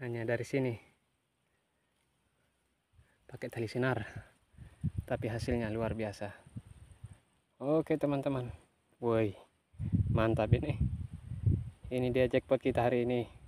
hanya dari sini. Pakai tali sinar tapi hasilnya luar biasa. Oke teman-teman. Woi mantap ini. Ini dia jackpot kita hari ini.